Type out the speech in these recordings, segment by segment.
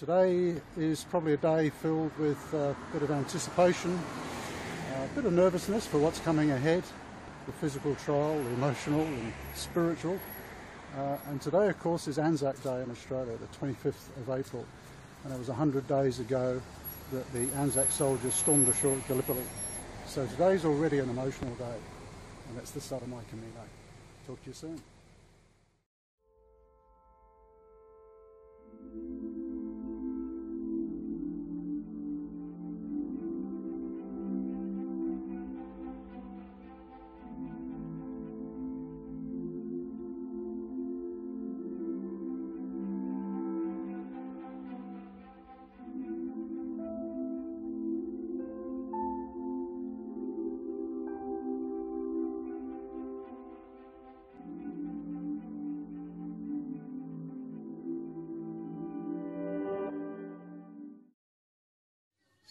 Today is probably a day filled with a bit of anticipation, a bit of nervousness for what's coming ahead, the physical trial, the emotional and spiritual. Uh, and today, of course, is Anzac Day in Australia, the 25th of April. And it was 100 days ago that the Anzac soldiers stormed the shore at Gallipoli. So today's already an emotional day. And that's the start of my Camino. Talk to you soon.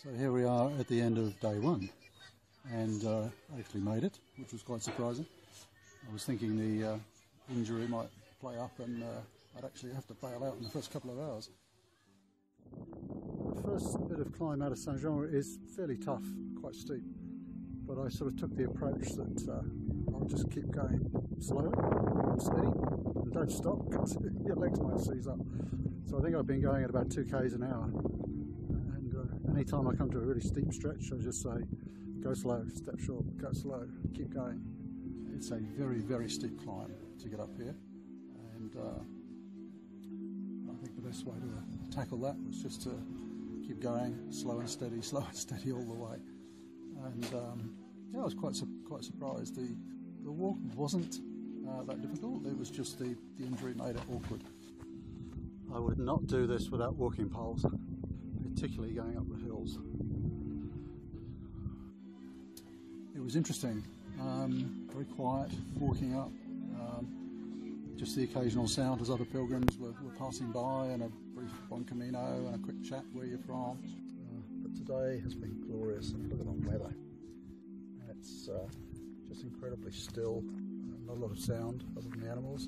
So here we are at the end of day one, and uh, actually made it, which was quite surprising. I was thinking the uh, injury might play up and uh, I'd actually have to bail out in the first couple of hours. The first bit of climb out of Saint Jean is fairly tough, quite steep, but I sort of took the approach that uh, I'll just keep going slowly, steady, and don't stop because your legs might seize up. So I think I've been going at about two k's an hour anytime I come to a really steep stretch, I just say, go slow, step short, go slow, keep going. It's a very, very steep climb to get up here, and uh, I think the best way to tackle that was just to keep going, slow and steady, slow and steady all the way. And um, yeah, I was quite su- quite surprised. The the walk wasn't uh, that difficult. It was just the, the injury made it awkward. I would not do this without walking poles particularly going up the hills. It was interesting, um, very quiet, walking up, um, just the occasional sound as other pilgrims were, were, passing by, and a brief bon camino and a quick chat where you're from. Uh, but today has been glorious, and look at the weather. It's uh, just incredibly still, not a lot of sound other than the animals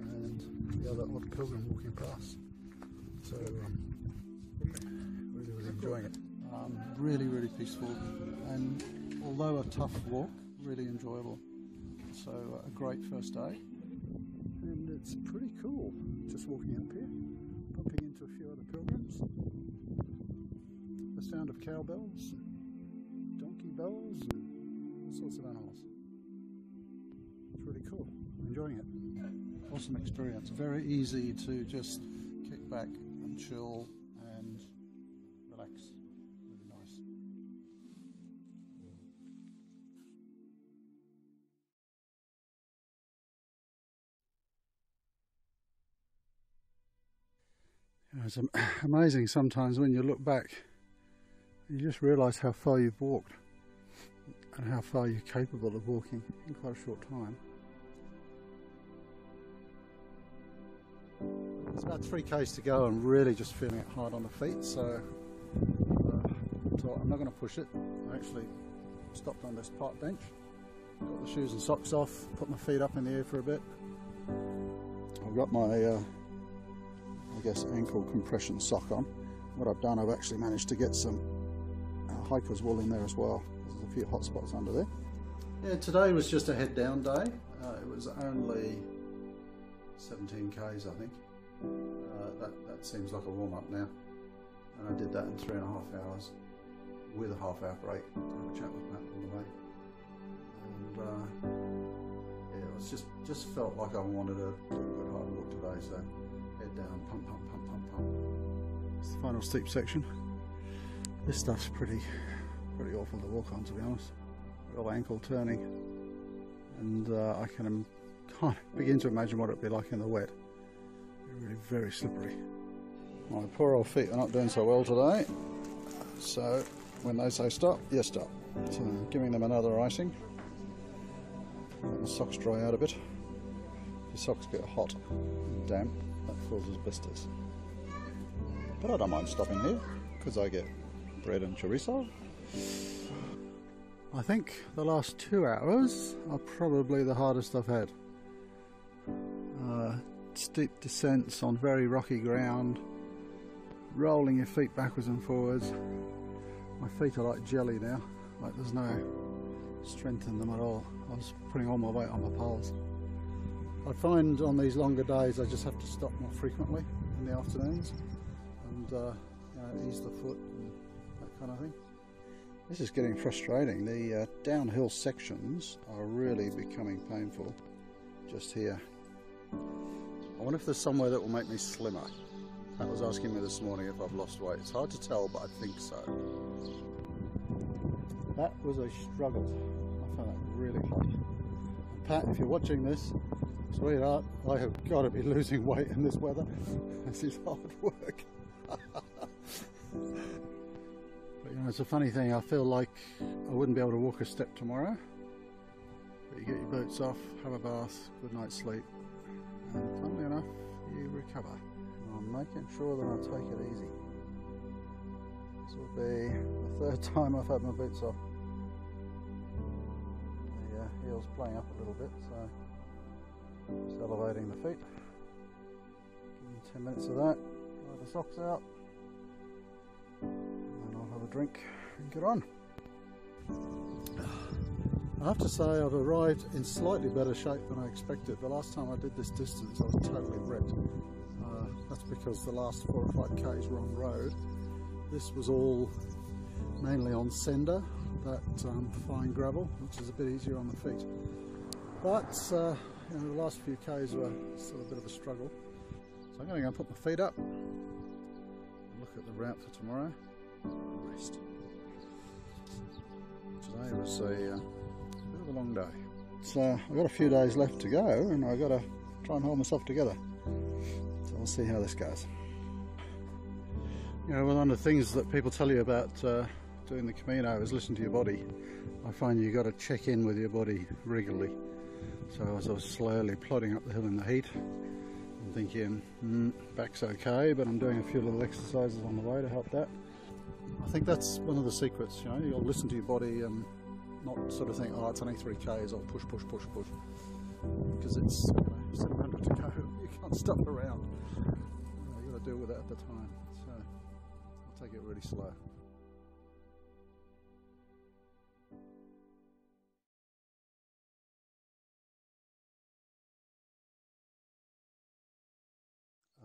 and the other odd pilgrim walking past. So um, enjoying it. Um, really, really peaceful, and although a tough walk, really enjoyable. So uh, a great first day, and it's pretty cool just walking up here, bumping into a few other pilgrims. The sound of cowbells, donkey bells, and all sorts of animals. It's really cool. Enjoying it. Awesome experience. Very easy to just kick back and chill It's amazing sometimes when you look back, you just realise how far you've walked and how far you're capable of walking in quite a short time. There's about three k's to go. I'm really just feeling it hard on the feet, so, uh, so I'm not going to push it. I actually stopped on this park bench, got the shoes and socks off, put my feet up in the air for a bit. I've got my uh, guess, ankle compression sock on. What I've done, I've actually managed to get some uh, hiker's wool in there as well. There's a few hot spots under there. Yeah, today was just a head down day. Uh, it was only 17 k's, I think. Uh, that, that seems like a warm up now. And I did that in three and a half hours with a half hour break to have a chat with Matt on the way. And uh, yeah, it was just just felt like I wanted a good hard walk today. So down, pump, pump, pump, pump, pump. It's the final steep section. This stuff's pretty, pretty awful to walk on, to be honest. Real ankle turning, and uh, I can kind of begin to imagine what it'd be like in the wet. Really very slippery. My poor old feet are not doing so well today, so when they say stop, you stop. So giving them another icing. Let the socks dry out a bit. The socks get hot and damp, that causes blisters. But I don't mind stopping here because I get bread and chorizo. I think the last two hours are probably the hardest I've had. Uh, steep descents on very rocky ground, rolling your feet backwards and forwards. My feet are like jelly now, like there's no strength in them at all. I was putting all my weight on my poles. I find on these longer days I just have to stop more frequently in the afternoons and uh, you know, ease the foot and that kind of thing. This is getting frustrating. The uh, downhill sections are really becoming painful just here. I wonder if there's somewhere that will make me slimmer. Pat was asking me this morning if I've lost weight. It's hard to tell, but I think so. That was a struggle. I found that really hot. Pat, if you're watching this, sweetheart, I have got to be losing weight in this weather. This is hard work. but you know, it's a funny thing. I feel like I wouldn't be able to walk a step tomorrow. But you get your boots off, have a bath, good night's sleep, and funnily enough, you recover. I'm making sure that I take it easy. This will be the third time I've had my boots off. The uh, heel's playing up a little bit, so just elevating the feet. Give 10 minutes of that, dry the socks out, and then I'll have a drink and get on. I have to say I've arrived in slightly better shape than I expected. The last time I did this distance I was totally wrecked. Uh, that's because the last four or five k's were on road. This was all mainly on sender, that um, fine gravel, which is a bit easier on the feet. But uh, know, the last few k's were still a bit of a struggle. So I'm going to go and put my feet up, look at the route for tomorrow, rest. Today was a uh, of a long day. So I've got a few days left to go and I've got to try and hold myself together. So we'll see how this goes. You know, one of the things that people tell you about uh, doing the Camino is listen to your body. I find you've got to check in with your body regularly. So as I was slowly plodding up the hill in the heat, I'm thinking, mm, back's okay, but I'm doing a few little exercises on the way to help that. I think that's one of the secrets, you know, you'll listen to your body and not sort of think, oh, it's only three Ks, I'll push, push, push, push. Because it's you know, 700 to go, you can't stop around. You know, you've got to deal with it at the time. So I'll take it really slow.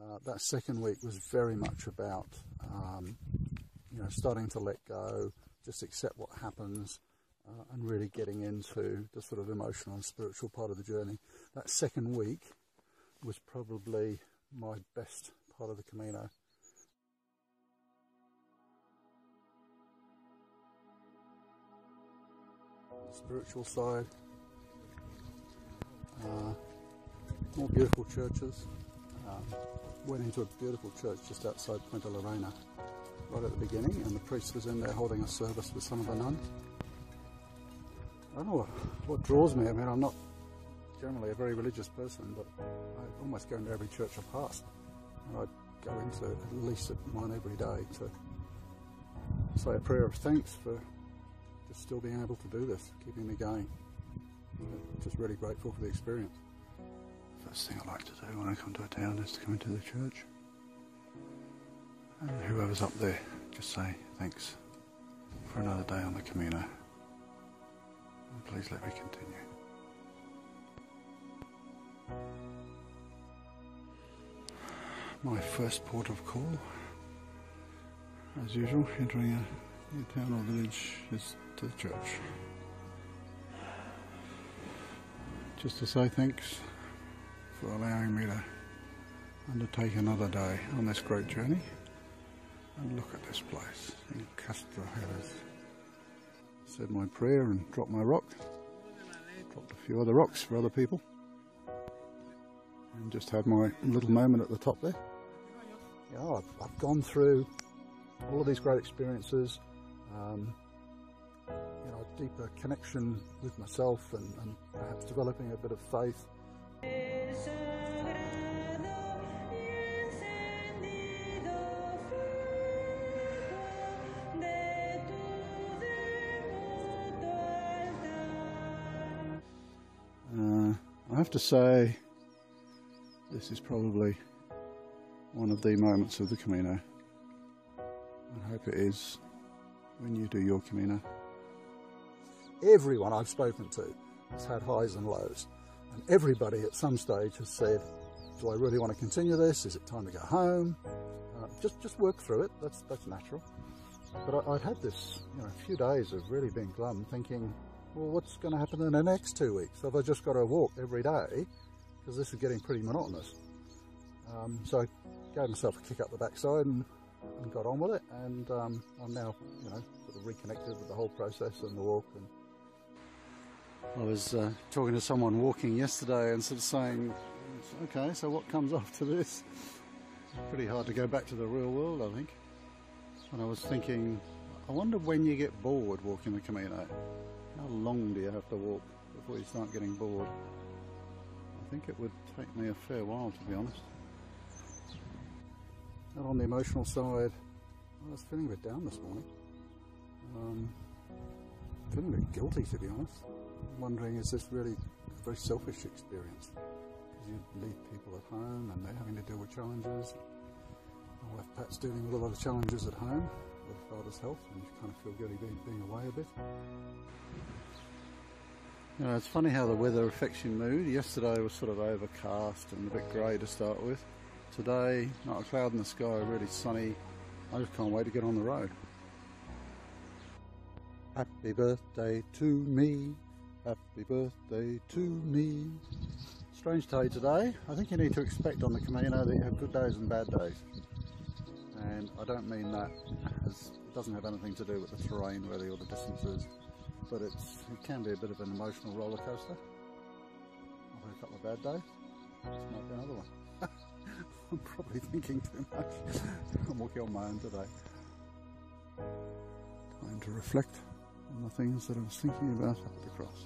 Uh, that second week was very much about, um, you know, starting to let go, just accept what happens, uh, and really getting into the sort of emotional and spiritual part of the journey. That second week was probably my best part of the Camino. Spiritual side, uh, more beautiful churches. Um, went into a beautiful church just outside Puente la Reina right at the beginning, and the priest was in there holding a service with some of the nuns. I don't know what, what draws me. I mean, I'm not generally a very religious person, but I almost go into every church I pass. And I go into at least one every day to say a prayer of thanks for just still being able to do this, keeping me going. I'm just really grateful for the experience. First thing I like to do when I come to a town is to come into the church. And whoever's up there, just say thanks for another day on the Camino. And Please let me continue. My first port of call, as usual, entering a new town or village, is to the church. Just to say thanks for allowing me to undertake another day on this great journey. And look at this place in Castro Jerez said my prayer and dropped my rock. Dropped a few other rocks for other people. And just had my little moment at the top there. Yeah, I've, I've gone through all of these great experiences, um, you know, a deeper connection with myself and, and perhaps developing a bit of faith. Uh, have to say, this is probably one of the moments of the Camino. I hope it is when you do your Camino. Everyone I've spoken to has had highs and lows, and everybody at some stage has said, "Do I really want to continue this? Is it time to go home?" Uh, just just work through it. That's that's natural. But I, would had this you know, few days of really being glum, thinking, well, what's going to happen in the next two weeks? Have I just got to walk every day? Because this is getting pretty monotonous. Um, so I gave myself a kick up the backside and, and got on with it. And um, I'm now, you know, sort of reconnected with the whole process and the walk. And I was uh, talking to someone walking yesterday and sort of saying, okay, so what comes after this? Pretty hard to go back to the real world, I think. And I was thinking, I wonder when you get bored walking the Camino. How long do you have to walk before you start getting bored? I think it would take me a fair while to be honest. And on the emotional side, I was feeling a bit down this morning. Um, feeling a bit guilty to be honest. Wondering is this really a very selfish experience? Because you leave people at home and they're having to deal with challenges. My wife Pat's dealing with a lot of challenges at home with father's health and you kind of feel guilty being, being away a bit. You know, it's funny how the weather affects your mood. Yesterday was sort of overcast and a bit grey to start with. Today, not a cloud in the sky, really sunny. I just can't wait to get on the road. Happy birthday to me, happy birthday to me. Strange day today. I think you need to expect on the Camino that you have good days and bad days. And I don't mean that as it doesn't have anything to do with the terrain really or the distances but it's it can be a bit of an emotional roller coaster. I've had a couple of bad days. This might be another one. I'm probably thinking too much. I'm walking on my own today. Time to reflect on the things that I was thinking about at the cross.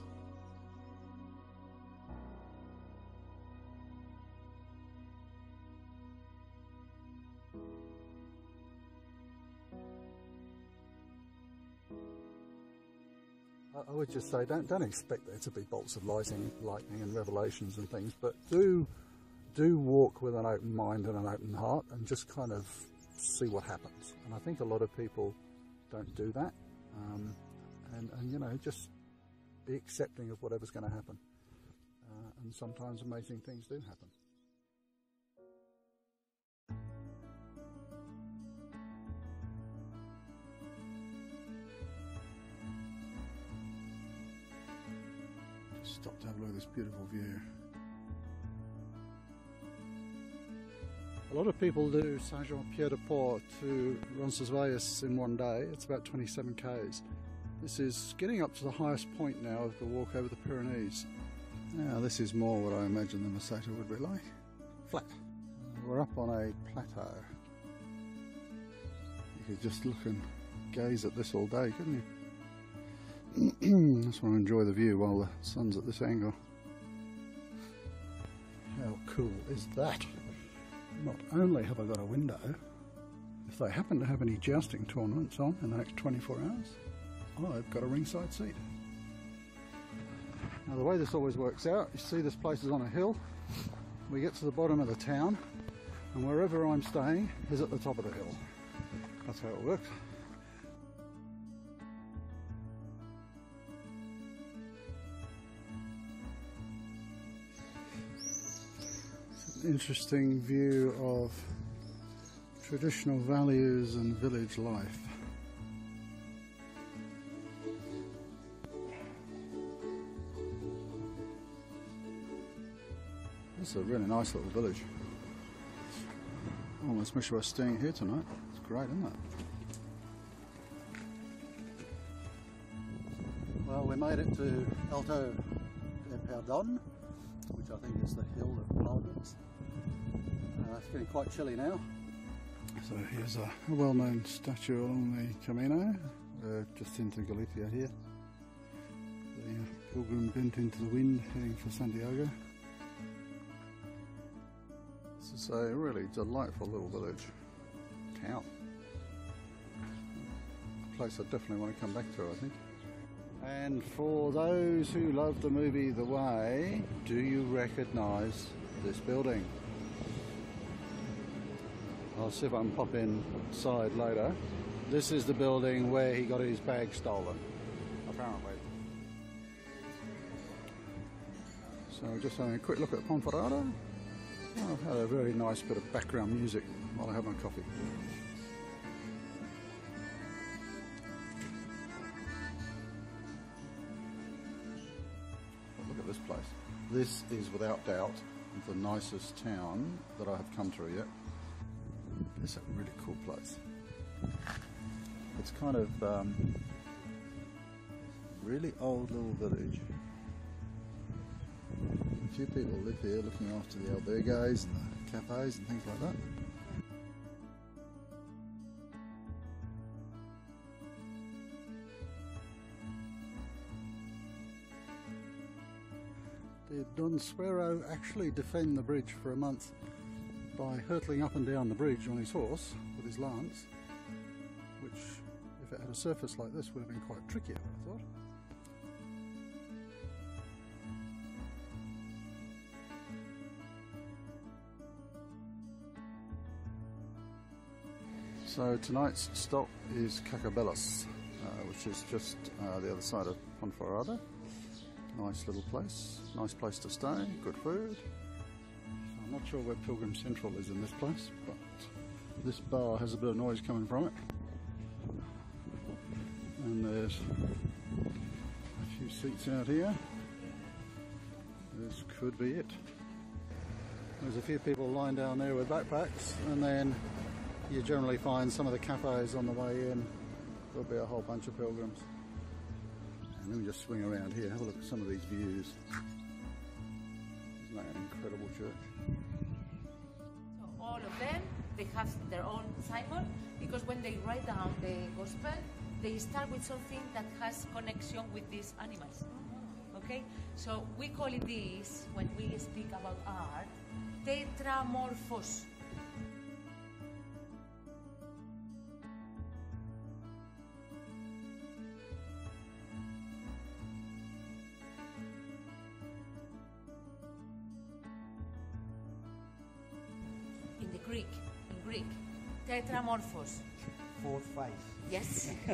I would just say don't don't expect there to be bolts of lighting, lightning and revelations and things, but do do walk with an open mind and an open heart and just kind of see what happens. And I think a lot of people don't do that. Um, and, and, you know, just be accepting of whatever's going to happen. Uh, and sometimes amazing things do happen. Just stop to have a look at this beautiful view. A lot of people do Saint-Jean-Pied-de-Port to Roncesvalles in one day. It's about 27 k's. This is getting up to the highest point now of the walk over the Pyrenees. Now this is more what I imagine the Meseta would be like. Flat. Uh, we're up on a plateau. You could just look and gaze at this all day, couldn't you? I just want to enjoy the view while the sun's at this angle. How cool is that? Not only have I got a window, if they happen to have any jousting tournaments on in the next 24 hours, Oh, I've got a ringside seat. Now the way this always works out, you see this place is on a hill, we get to the bottom of the town, and wherever I'm staying is at the top of the hill. That's how it works. interesting view of traditional values and village life. Is a really nice little village. Almost wish I was staying here tonight. It's great, isn't it? Well, we made it to Alto de Perdon, which I think is the hill of Parliaments. Uh, it's getting quite chilly now. So here's a, a well-known statue along the Camino, uh, just into Galicia here. The uh, pilgrim bent into the wind heading for Santiago. A really delightful little village, town. A place I definitely want to come back to I think. And for those who love the movie The Way, do you recognise this building? I'll see if I can pop inside later This is the building where he got his bag stolen, apparently. So just having a quick look at Ponferrada. I've had a very nice bit of background music while I have my coffee. Look at this place. This is without doubt the nicest town that I have come through yet. It's a really cool place. It's kind of um, really old little village. Few people live here looking after the albergues and the cafes and things like that. Did Don Suero actually defend the bridge for a month by hurtling up and down the bridge on his horse with his lance, which, if it had a surface like this, would have been quite tricky, I would have thought. So tonight's stop is Cacabelos, uh, which is just uh, the other side of Ponferrada. Nice little place, nice place to stay, good food. I'm not sure where Pilgrim Central is in this place, but this bar has a bit of noise coming from it. And there's a few seats out here. This could be it. There's a few people lying down there with backpacks, and then you generally find some of the cafes on the way in. There'll be a whole bunch of pilgrims. And let me just swing around here, have a look at some of these views. Isn't that an incredible church? So all of them, they have their own Simon because when they write down the gospel, they start with something that has connection with these animals. Okay, so we call it this when we speak about art, tetramorphos. Tetramorphos. fourth face. Yes.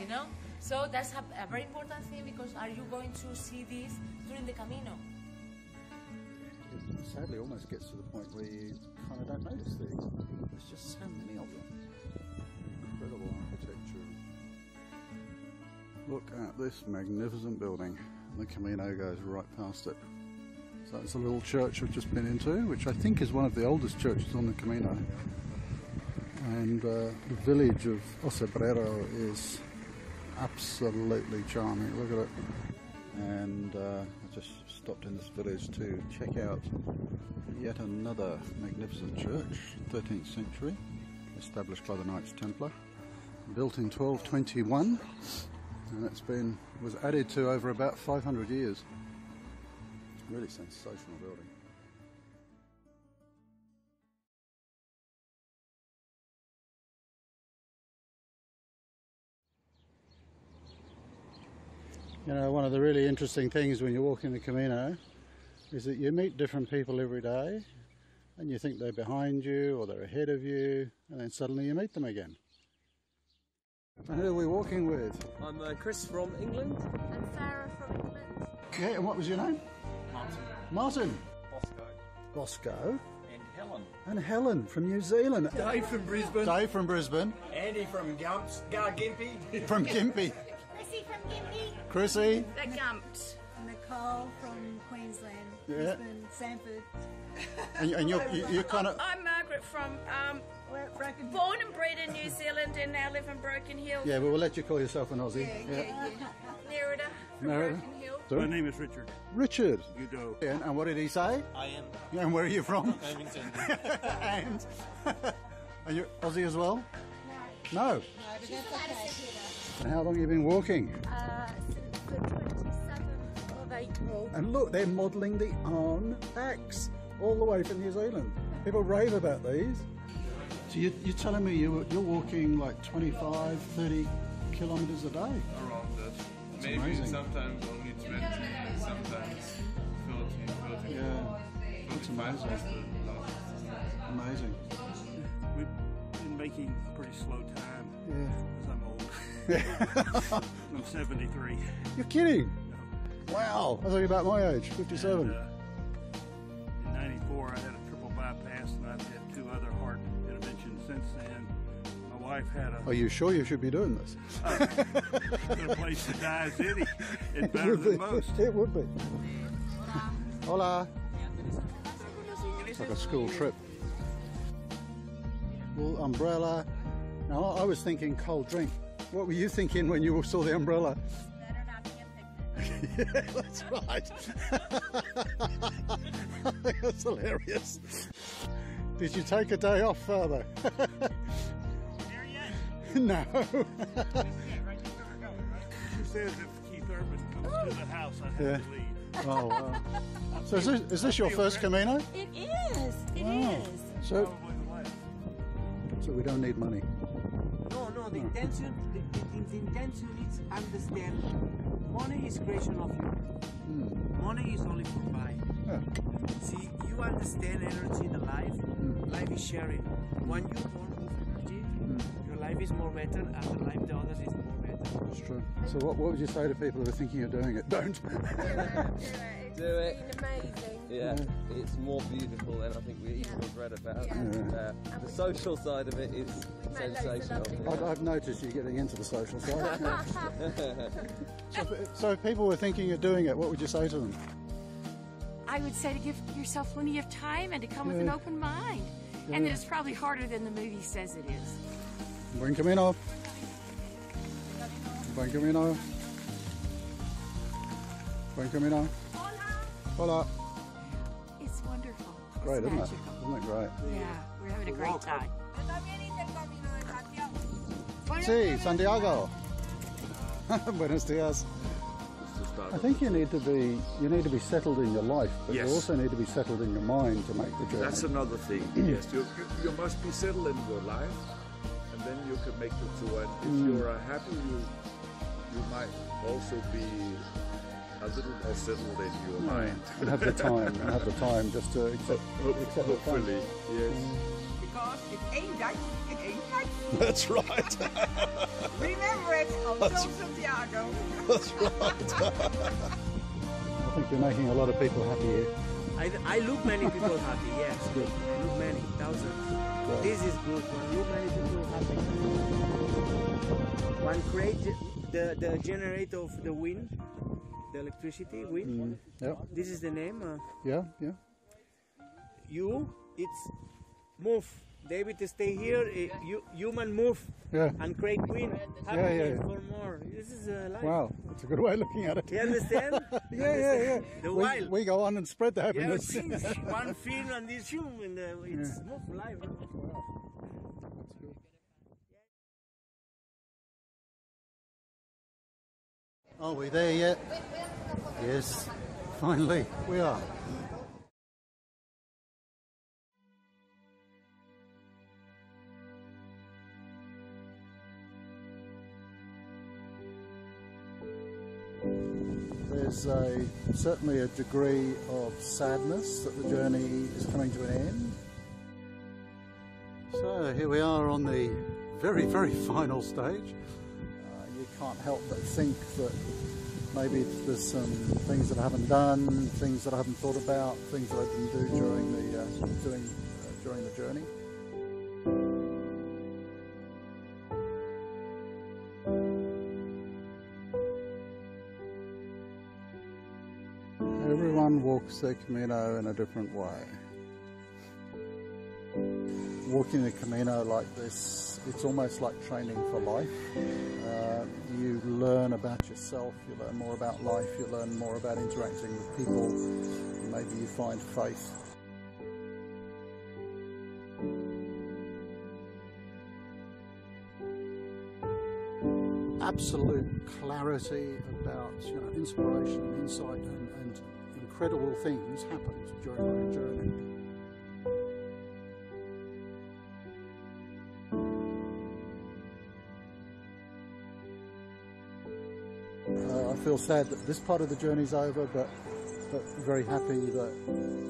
you know? So that's a, a very important thing because are you going to see this during the Camino? It sadly almost gets to the point where you kind of don't notice these. There's just so many of them. Incredible architecture. Look at this magnificent building. The Camino goes right past it. So it's a little church I've just been into, which I think is one of the oldest churches on the Camino. And uh, the village of O Cebreiro is absolutely charming. Look at it. And uh, I just stopped in this village to check out yet another magnificent church, 13th century, established by the Knights Templar, built in 1221, and it's been was added to over about 500 years. Really sensational building. You know, one of the really interesting things when you're walking the Camino is that you meet different people every day and you think they're behind you or they're ahead of you and then suddenly you meet them again. And who are we walking with? I'm uh, Chris from England. and Sarah from England. Okay, and what was your name? Martin, Martin. Bosco, Bosco. and Helen. And Helen from New Zealand. Dave from Brisbane. Dave from Brisbane. Andy from Gumps, Gar Gympie. From Gympie. Chrissy from Gympie. Chrissy. The Gumps. Nicole from Queensland, Yeah. Brisbane, Sanford. And, you- and you're, you- you're kind of. I'm Margaret from um, We're Broken born and bred in New Zealand and now live in Broken Hill, Yeah, but we'll let you call yourself an Aussie. yeah, yeah. Nerida from Nerida. Broken Hill. Sorry? My name is Richard Richard. Udo. And, and what did he say? I am Yeah, and where are you from? Irvington. and are you Aussie as well? No. And how long have you been walking? Uh, since the 27th of April. And look, they're modelling the On axe all the way from New Zealand. People rave about these. So you, you're telling me you, you're walking like 25, 30 kilometres a day? Around that. Maybe amazing. sometimes only 20, sometimes 30, 30. Yeah, that's 35 amazing. was. Amazing. We've been been making pretty slow time Yeah. I'm 73. You're kidding? Wow. I thought you were about my age, 57. And, uh, in 94, I had a triple bypass, and I've had two other heart interventions since then. My wife had a, Are you sure you should be doing this? a place to die city. It's It better would than be. most. It would be. Hola. It's like a school trip. Well, umbrella. Now, I was thinking cold drink. What were you thinking when you saw the umbrella? Better not be a picnic. yeah, that's right. that's hilarious. Did you take a day off, Father? no. She says if Keith Urban comes to the house, I have Yeah. to leave. oh, wow. So is this, is this your first Camino? It is. It is. Wow. So, Probably the last. so we don't need money. No, no, the intention, the, the, the intention is understand money is creation of you. Hmm. Money is only for buying. Yeah. See, you understand energy in the life. Hmm. Life is sharing. When you born with energy, hmm. your life is more better, and the life the others is more better. That's true. So what, what would you say to people who are thinking of doing it? Don't. Do it. It's been amazing. Yeah, it's more beautiful than I think we even have read about. And, uh, the social side of it is Made sensational. lovely I've, I've noticed you getting into the social side. so, if- so if people were thinking of doing it, what would you say to them? I would say to give yourself plenty of time and to come with an open mind. And that it's probably harder than the movie says it is. Buen camino. Buen camino. Buen camino. Hola. It's wonderful. Great, it's isn't it? magical. Isn't it great? Yeah, we're having a great time. Sí, Santiago. Buenos dias. I think you need to be you need to be settled in your life, but Yes. you also need to be settled in your mind to make the journey. That's another thing. yes, you, you, you must be settled in your life, and then you can make the tour. And if Mm. you're uh, happy, you you might also be a little more settled in your mind. and have the time, and have the time just to accept, accept. Hopefully, yes. Because it ain't Dutch, it ain't Dutch. That's right. Remember it, That's- until Santiago. That's right. I think you're making a lot of people happy here. I, I look many people happy, yes. Good. I look many, thousands. Right. This is good. When look many people happy. One create the, the generator of the wind, the electricity, wind. Yeah, This is the name. Uh, yeah, yeah. you, it's move. David, stay here. uh, you, human move Yeah. and create wind. Yeah, yeah, yeah. for more. This is uh, life. Wow, that's a good way of looking at it. You understand? You yeah, yeah, yeah. The we, wild. we go on and spread the Yeah, happiness. things, one film and this film, and uh, it's move life. Are we there yet? Yes, finally, we are. There's a, certainly a degree of sadness that the journey is coming to an end. So here we are on the very, very final stage. Can't help but think that maybe there's some things that I haven't done, things that I haven't thought about, things that I didn't do during the uh, uh, during the journey. Everyone walks their Camino in a different way. Walking the Camino like this, it's almost like training for life. Uh, you learn about yourself, you learn more about life, you learn more about interacting with people, maybe you find faith. Absolute clarity about you know, inspiration insight and, and incredible things happened during my journey. Feel sad that this part of the journey's over, but but very happy that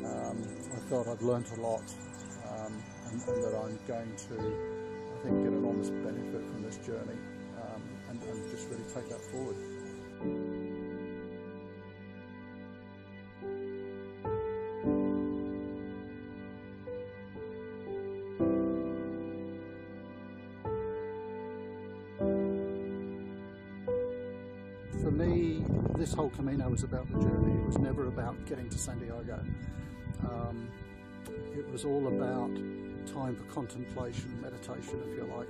um, I felt I've learnt a lot um, and, and that I'm going to I think, get enormous benefit from this journey um, and, and just really take that forward. Camino was about the journey. It was never about getting to Santiago. Um, it was all about time for contemplation, meditation, if you like.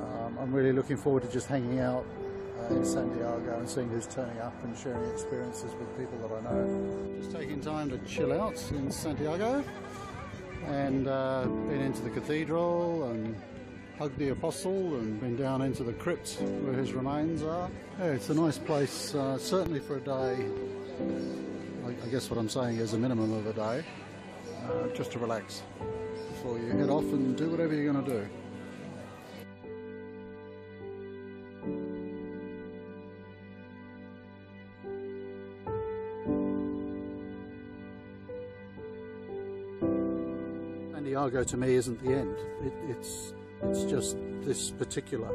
Um, I'm really looking forward to just hanging out in Santiago and seeing who's turning up and sharing experiences with people that I know. Just taking time to chill out in Santiago and uh, been into the cathedral and hugged the apostle and been down into the crypt where his remains are. Yeah, it's a nice place, uh, certainly for a day. I, I guess what I'm saying is a minimum of a day, uh, just to relax before you head off and do whatever you're going to do. Santiago to me isn't the end. It, it's it's just this particular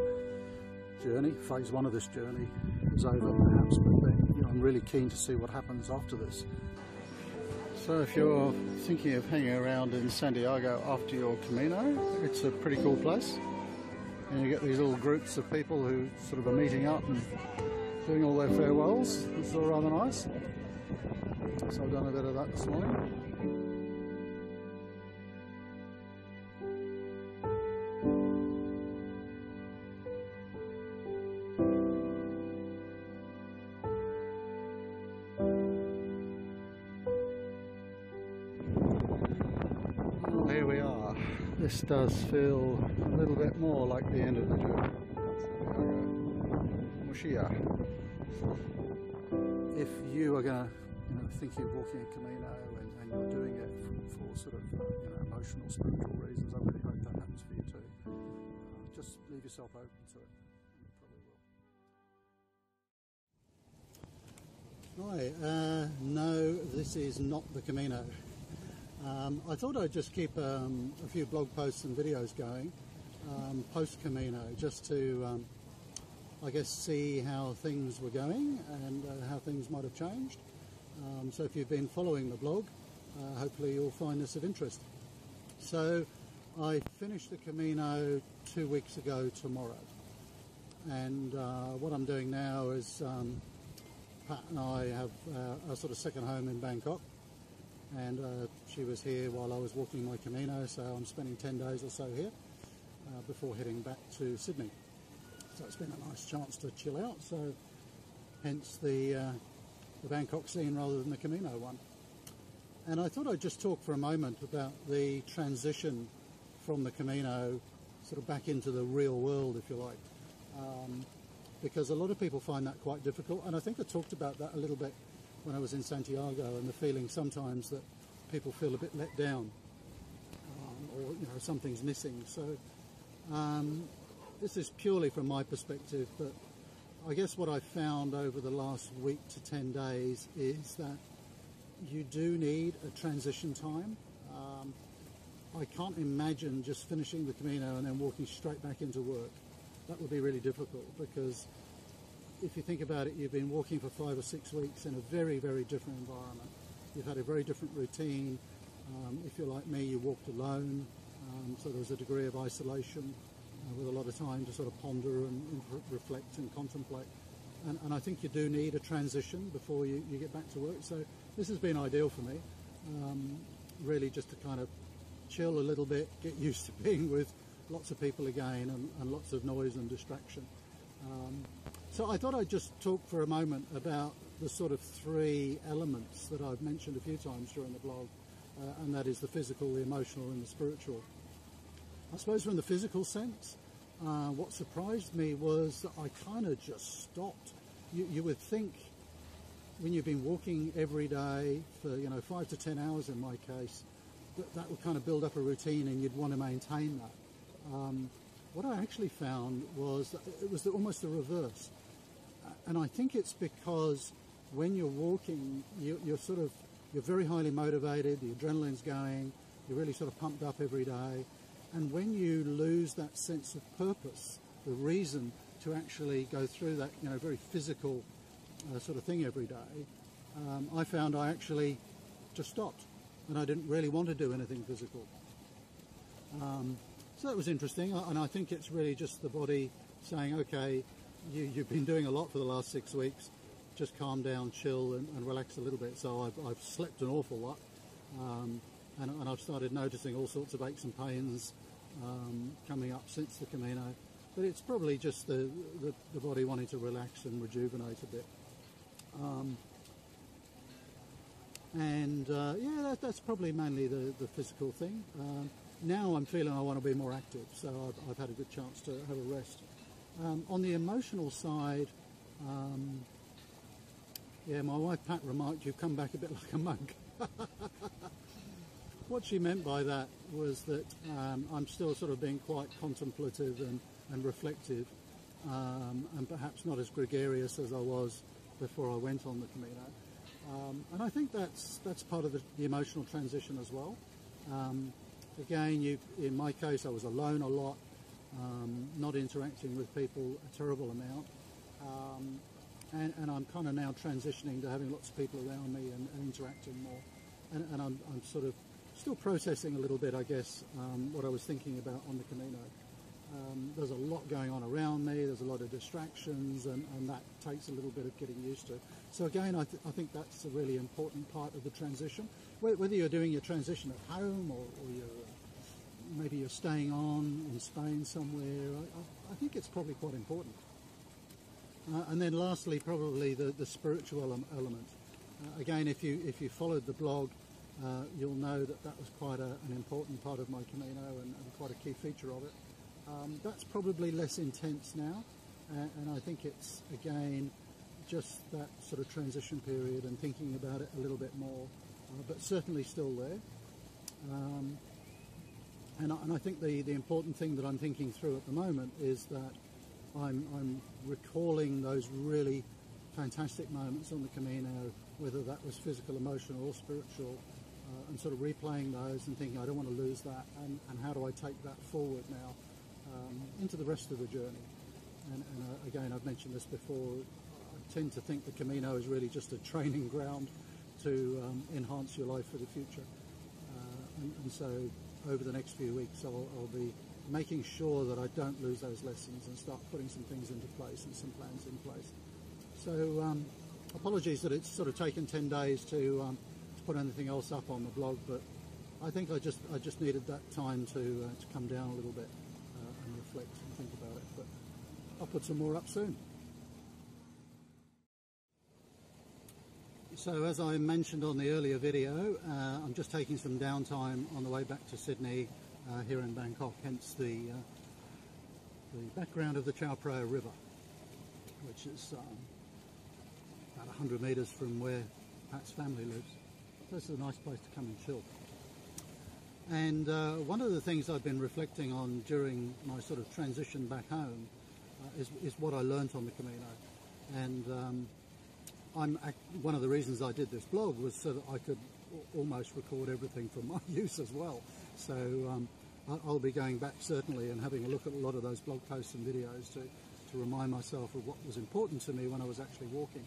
journey. Phase one of this journey is over, perhaps, but then you know, I'm really keen to see what happens after this. So, if you're thinking of hanging around in Santiago after your Camino, it's a pretty cool place. And you get these little groups of people who sort of are meeting up and doing all their farewells. It's all rather nice. So I've done a bit of that this morning. Does feel a little bit more like the end of the journey. Muxía. If you are going to, you know, thinking of walking a Camino and, and you're doing it for, for sort of, uh, you know, emotional, spiritual reasons, I really hope that happens for you too. Uh, just leave yourself open to it. You probably will. Hi. Uh, no, this is not the Camino. Um, I thought I'd just keep um, a few blog posts and videos going um, post Camino, just to, um, I guess, see how things were going and uh, how things might have changed. Um, so if you've been following the blog, uh, hopefully you'll find this of interest. So I finished the Camino two weeks ago tomorrow, and uh, what I'm doing now is um, Pat and I have uh, a sort of second home in Bangkok and uh, she was here while I was walking my Camino, so I'm spending 10 days or so here uh, before heading back to Sydney. So it's been a nice chance to chill out, so hence the, uh, the Bangkok scene rather than the Camino one. And I thought I'd just talk for a moment about the transition from the Camino sort of back into the real world, if you like. Um, because a lot of people find that quite difficult, and I think I talked about that a little bit when I was in Santiago and the feeling sometimes that people feel a bit let down um, or you know something's missing. So um, this is purely from my perspective, but I guess what I've found over the last week to 10 days is that you do need a transition time. Um, I can't imagine just finishing the Camino and then walking straight back into work. That would be really difficult because if you think about it, you've been walking for five or six weeks in a very, very different environment. You've had a very different routine. Um, if you're like me, you walked alone, um, so was a degree of isolation uh, with a lot of time to sort of ponder and, and reflect and contemplate. And, and, I think you do need a transition before you, you, get back to work. So this has been ideal for me, um, really just to kind of chill a little bit, get used to being with lots of people again and, and lots of noise and distraction. Um, so I thought I'd just talk for a moment about the sort of three elements that I've mentioned a few times during the blog, uh, and that is the physical, the emotional, and the spiritual. I suppose from the physical sense, uh, what surprised me was that I kind of just stopped. You, you, would think when you've been walking every day for you know five to ten hours in my case, that, that would kind of build up a routine and you'd want to maintain that. Um, what I actually found was that it was the, almost the reverse. And I think it's because when you're walking, you, you're sort of, you're very highly motivated, the adrenaline's going, you're really sort of pumped up every day. And when you lose that sense of purpose, the reason to actually go through that, you know, very physical uh, sort of thing every day, um, I found I actually just stopped and I didn't really want to do anything physical. Um, so that was interesting, and I think it's really just the body saying, okay, you, have been doing a lot for the last six weeks, just calm down, chill, and, and relax a little bit. So I've, I've slept an awful lot, um, and, and, I've started noticing all sorts of aches and pains um, coming up since the Camino. But it's probably just the, the, the body wanting to relax and rejuvenate a bit. Um, and uh, yeah, that, that's probably mainly the, the physical thing. Um, now I'm feeling I want to be more active, so I've, I've had a good chance to have a rest. Um, on the emotional side, um, yeah, my wife Pat remarked you've come back a bit like a monk. what she meant by that was that um, I'm still sort of being quite contemplative and, and reflective, um, and perhaps not as gregarious as I was before I went on the Camino. Um, and I think that's that's part of the, the emotional transition as well. Um, again, you, in my case, I was alone a lot, um, not interacting with people a terrible amount, um, and, and, I'm kind of now transitioning to having lots of people around me and, and interacting more. And, and I'm, I'm, sort of still processing a little bit, I guess, um, what I was thinking about on the Camino. Um, there's a lot going on around me, there's a lot of distractions, and, and that takes a little bit of getting used to. So, again, I, th- I, think that's a really important part of the transition. Whether you're doing your transition at home or, or you're, maybe you're staying on in Spain somewhere, I, I think it's probably quite important. Uh, and then, lastly, probably the, the spiritual element. Uh, again, if you, if you followed the blog, uh, you'll know that that was quite a, an important part of my Camino and, and quite a key feature of it. Um, that's probably less intense now, uh, and I think it's again just that sort of transition period and thinking about it a little bit more, uh, but certainly still there. Um, and, I, and, I, think the, the important thing that I'm thinking through at the moment is that I'm, I'm recalling those really fantastic moments on the Camino, whether that was physical, emotional, or spiritual, uh, and sort of replaying those and thinking, I don't want to lose that, and, and how do I take that forward now? um, into the rest of the journey. And, and uh, again, I've mentioned this before. I tend to think the Camino is really just a training ground to um, enhance your life for the future. Uh, and, and, so, over the next few weeks, I'll, I'll, be making sure that I don't lose those lessons and start putting some things into place and some plans in place. So, um, apologies that it's sort of taken 10 days to, um, to put anything else up on the blog, but I think I just I just needed that time to uh, to come down a little bit and reflect and think about it. But I'll put some more up soon. So as I mentioned on the earlier video, uh, I'm just taking some downtime on the way back to Sydney uh, here in Bangkok, hence the, uh, the background of the Chao Phraya River, which is um, about 100 metres from where Pat's family lives. So This is a nice place to come and chill. And uh, one of the things I've been reflecting on during my sort of transition back home uh, is, is, what I learnt on the Camino. And um, I'm one of the reasons I did this blog was so that I could almost record everything for my use as well. So um, I'll be going back certainly and having a look at a lot of those blog posts and videos to, to remind myself of what was important to me when I was actually walking.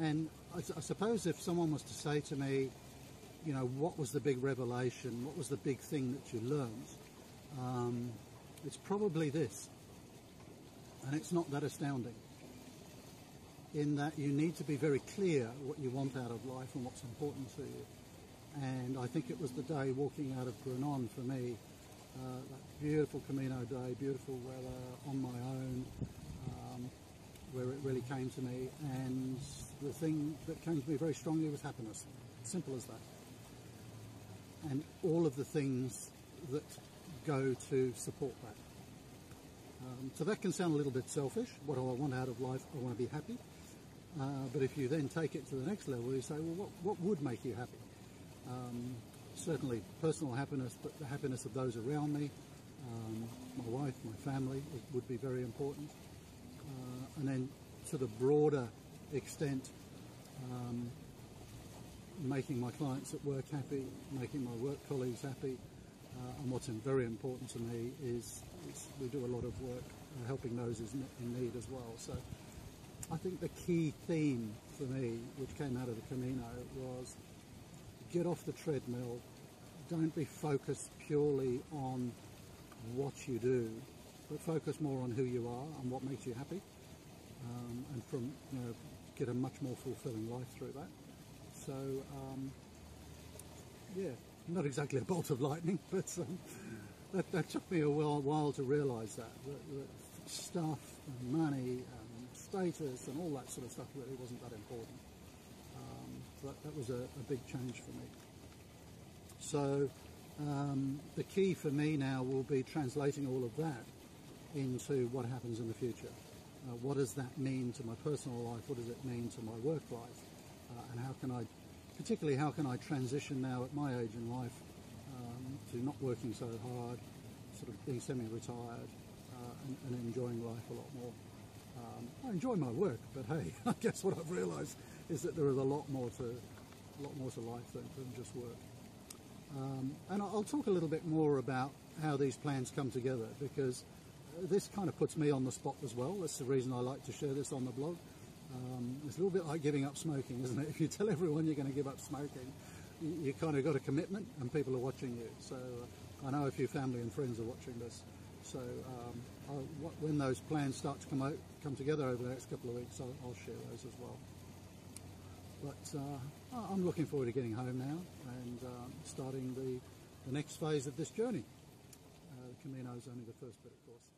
And I, I suppose if someone was to say to me, you know, what was the big revelation? What was the big thing that you learned? Um, it's probably this. And it's not that astounding. In that you need to be very clear what you want out of life and what's important to you. And I think it was the day walking out of Grañón for me, uh, that beautiful Camino day, beautiful weather, on my own, um, where it really came to me. And the thing that came to me very strongly was happiness. Simple as that and all of the things that go to support that. Um, so that can sound a little bit selfish. What do I want out of life? I want to be happy. Uh, but if you then take it to the next level, you say, well, what, what would make you happy? Um, certainly personal happiness, but the happiness of those around me, um, my wife, my family would, be very important. Uh, and then to the broader extent, um, making my clients at work happy, making my work colleagues happy, uh, and what's very important to me is, is we do a lot of work uh, helping those in need as well. So I think the key theme for me, which came out of the Camino, was get off the treadmill. Don't be focused purely on what you do, but focus more on who you are and what makes you happy, um, and from you know get a much more fulfilling life through that. So um, yeah, not exactly a bolt of lightning, but um, that, that, took me a while, while to realise that, that, that stuff and money and status and all that sort of stuff really wasn't that important. But that was a, a, big change for me. So um, the key for me now will be translating all of that into what happens in the future. Uh, what does that mean to my personal life? What does it mean to my work life? Uh, and how can I, particularly how can I transition now at my age in life um, to not working so hard, sort of being semi-retired uh, and, and, enjoying life a lot more. Um, I enjoy my work, but hey, I guess what I've realised is that there is a lot more to, a lot more to life than, than just work. Um, and I'll talk a little bit more about how these plans come together because this kind of puts me on the spot as well. That's the reason I like to share this on the blog. Um, it's a little bit like giving up smoking, isn't it? If you tell everyone you're going to give up smoking, you, kind of got a commitment and people are watching you. So uh, I know a few family and friends are watching this. So um, when those plans start to come out, come together over the next couple of weeks, I'll, I'll share those as well. But uh, I'm looking forward to getting home now and uh, starting the, the next phase of this journey. Uh, the Camino is only the first bit, of course.